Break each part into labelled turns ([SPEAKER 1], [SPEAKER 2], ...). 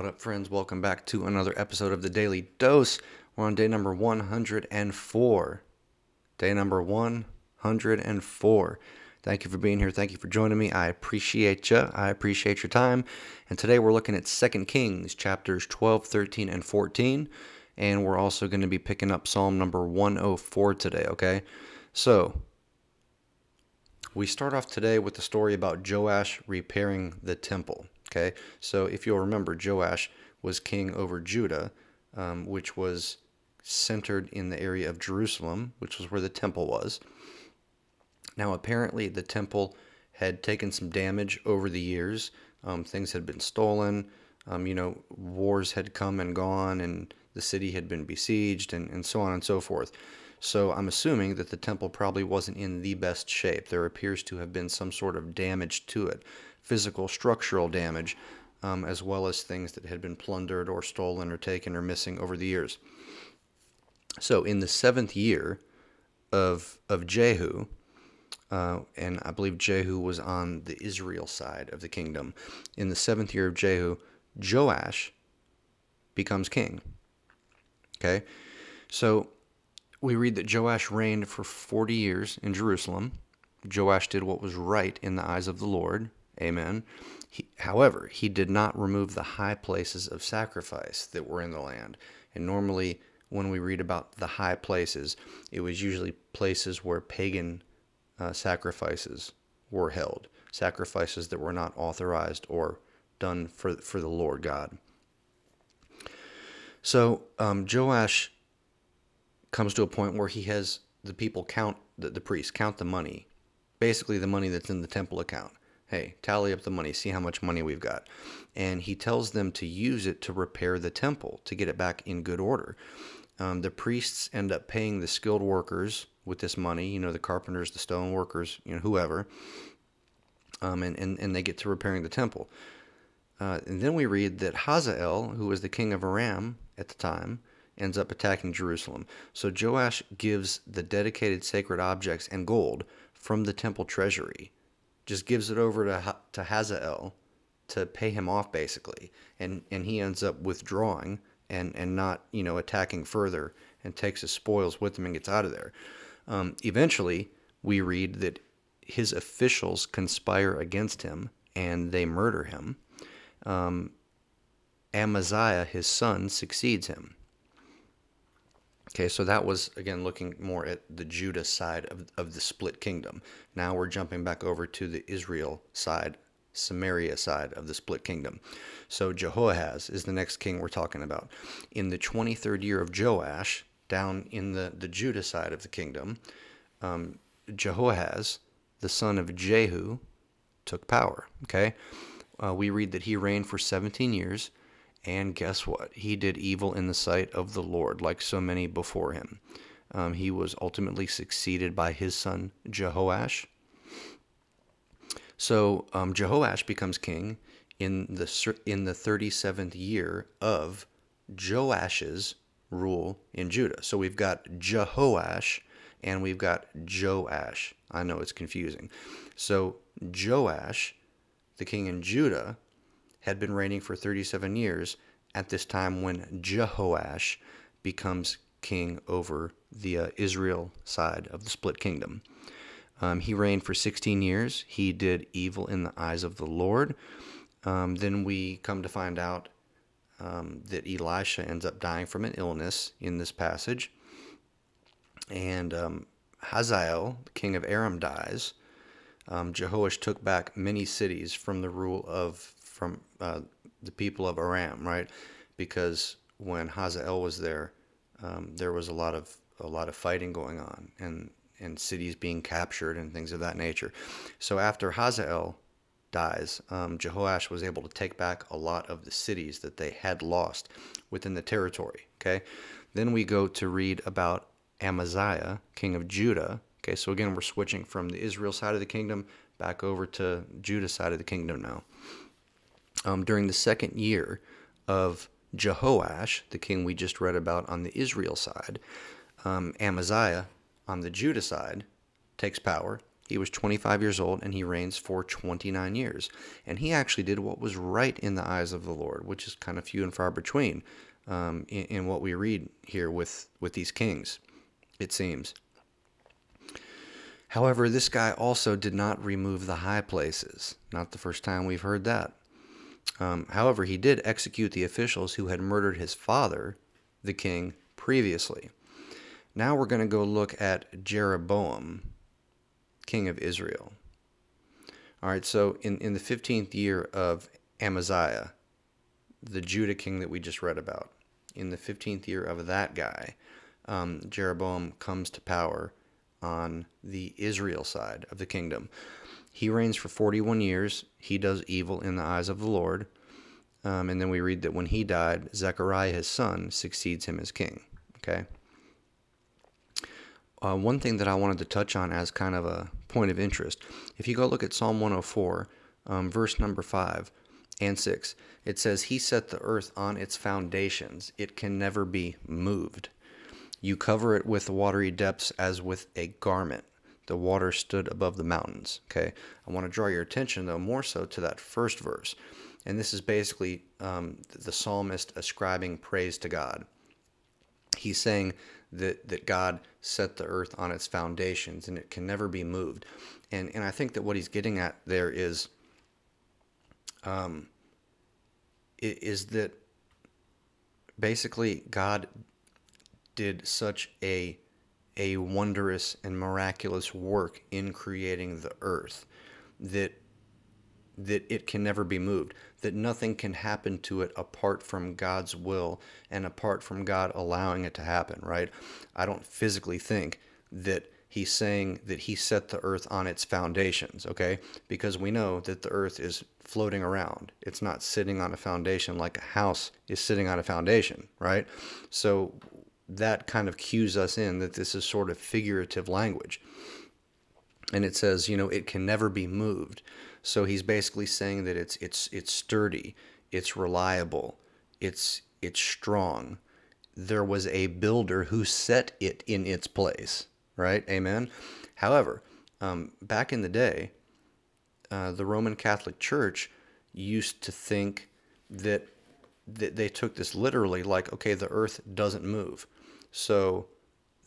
[SPEAKER 1] What up, friends? Welcome back to another episode of the Daily Dose. We're on day number 104. Day number 104. Thank you for being here. Thank you for joining me. I appreciate you. I appreciate your time. And today we're looking at 2 Kings chapters 12, 13, and 14. And we're also going to be picking up Psalm number 104 today, okay? So, we start off today with the story about Joash repairing the temple. Okay, so if you'll remember, Joash was king over Judah, um, which was centered in the area of Jerusalem, which was where the temple was. Now, apparently, the temple had taken some damage over the years. Um, things had been stolen. Um, you know, wars had come and gone, and the city had been besieged, and, and so on and so forth. So I'm assuming that the temple probably wasn't in the best shape. There appears to have been some sort of damage to it, physical, structural damage, um, as well as things that had been plundered or stolen or taken or missing over the years. So in the seventh year of of Jehu, uh, and I believe Jehu was on the Israel side of the kingdom. In the seventh year of Jehu, Joash becomes king. Okay, so we read that Joash reigned for 40 years in Jerusalem. Joash did what was right in the eyes of the Lord. Amen. He, however, he did not remove the high places of sacrifice that were in the land. And normally, when we read about the high places, it was usually places where pagan uh, sacrifices were held, sacrifices that were not authorized or done for, for the Lord God. So um, Joash comes to a point where he has the people count the, the priests count the money basically the money that's in the temple account hey tally up the money see how much money we've got. And he tells them to use it to repair the temple to get it back in good order. Um, the priests end up paying the skilled workers with this money you know the carpenters the stone workers you know whoever um, and, and, and they get to repairing the temple. Uh, and then we read that hazael who was the king of aram at the time ends up attacking Jerusalem. So Joash gives the dedicated sacred objects and gold from the temple treasury, just gives it over to, to Hazael to pay him off basically. And, and he ends up withdrawing and, and not, you know, attacking further and takes his spoils with him and gets out of there. Um, eventually, we read that his officials conspire against him and they murder him. Um, Amaziah, his son, succeeds him. Okay, so that was again looking more at the Judah side of, of the split kingdom. Now we're jumping back over to the Israel side, Samaria side of the split kingdom. So Jehoahaz is the next king we're talking about. In the 23rd year of Joash, down in the, the Judah side of the kingdom, um, Jehoahaz, the son of Jehu, took power. Okay, uh, we read that he reigned for 17 years and guess what? He did evil in the sight of the Lord, like so many before him. Um, he was ultimately succeeded by his son Jehoash. So um, Jehoash becomes king in the in the 37th year of Joash's rule in Judah. So we've got Jehoash and we've got Joash. I know it's confusing. So Joash, the king in Judah, had been reigning for 37 years at this time when Jehoash becomes king over the uh, Israel side of the split kingdom. Um, he reigned for 16 years. He did evil in the eyes of the Lord. Um, then we come to find out um, that Elisha ends up dying from an illness in this passage. And um, Hazael, the king of Aram, dies. Um, Jehoash took back many cities from the rule of from uh, the people of Aram, right? Because when Hazael was there, um, there was a lot of a lot of fighting going on, and and cities being captured and things of that nature. So after Hazael dies, um, Jehoash was able to take back a lot of the cities that they had lost within the territory. Okay, then we go to read about Amaziah, king of Judah. Okay, so again, we're switching from the Israel side of the kingdom back over to Judah side of the kingdom now um, during the second year of Jehoash, the king we just read about on the Israel side, um, Amaziah on the Judah side takes power. he was 25 years old and he reigns for 29 years. And he actually did what was right in the eyes of the Lord, which is kind of few and far between um, in, in what we read here with, with these kings, it seems. However, this guy also did not remove the high places. Not the first time we've heard that. Um, however, he did execute the officials who had murdered his father, the king, previously. Now we're going to go look at Jeroboam, king of Israel. All right, so in, in the 15th year of Amaziah, the Judah king that we just read about, in the 15th year of that guy, um, Jeroboam comes to power on the Israel side of the kingdom. He reigns for 41 years. He does evil in the eyes of the Lord. Um, and then we read that when he died, Zechariah, his son, succeeds him as king. Okay. Uh, one thing that I wanted to touch on as kind of a point of interest if you go look at Psalm 104, um, verse number 5 and 6, it says, He set the earth on its foundations, it can never be moved. You cover it with watery depths as with a garment. The water stood above the mountains. Okay. I want to draw your attention, though, more so to that first verse. And this is basically um, the psalmist ascribing praise to God. He's saying that, that God set the earth on its foundations and it can never be moved. And, and I think that what he's getting at there is, um, is that basically God did such a a wondrous and miraculous work in creating the earth that that it can never be moved that nothing can happen to it apart from God's will and apart from God allowing it to happen right? I don't physically think that he's saying that he set the earth on its foundations okay? Because we know that the earth is floating around. It's not sitting on a foundation like a house is sitting on a foundation right? So that kind of cues us in that this is sort of figurative language. And it says, you know, it can never be moved. So he's basically saying that it's it's it's sturdy, it's reliable, it's it's strong. There was a builder who set it in its place, right? Amen. However, um, back in the day, uh, the Roman Catholic Church used to think that that they took this literally, like, okay, the Earth doesn't move. So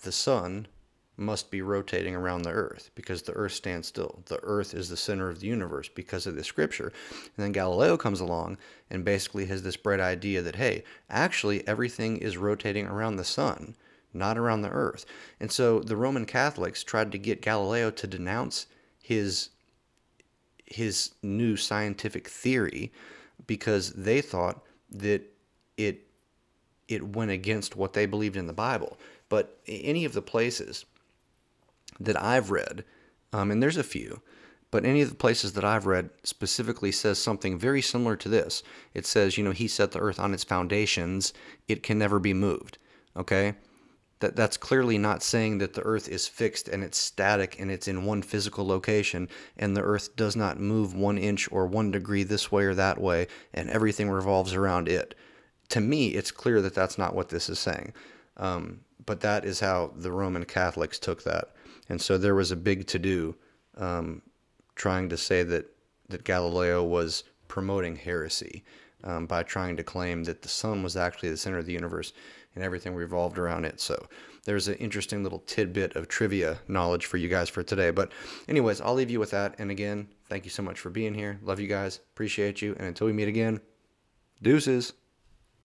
[SPEAKER 1] the sun must be rotating around the earth because the earth stands still. The earth is the center of the universe because of the scripture. And then Galileo comes along and basically has this bright idea that, hey, actually everything is rotating around the sun, not around the earth. And so the Roman Catholics tried to get Galileo to denounce his his new scientific theory because they thought that it it went against what they believed in the Bible. But any of the places that I've read, um, and there's a few, but any of the places that I've read specifically says something very similar to this. It says, you know, he set the earth on its foundations, it can never be moved. Okay? That, that's clearly not saying that the earth is fixed and it's static and it's in one physical location and the earth does not move one inch or one degree this way or that way and everything revolves around it to me, it's clear that that's not what this is saying. Um, but that is how the Roman Catholics took that. And so there was a big to do um, trying to say that, that Galileo was promoting heresy um, by trying to claim that the sun was actually the center of the universe and everything revolved around it. So there's an interesting little tidbit of trivia knowledge for you guys for today. But, anyways, I'll leave you with that. And again, thank you so much for being here. Love you guys. Appreciate you. And until we meet again, deuces.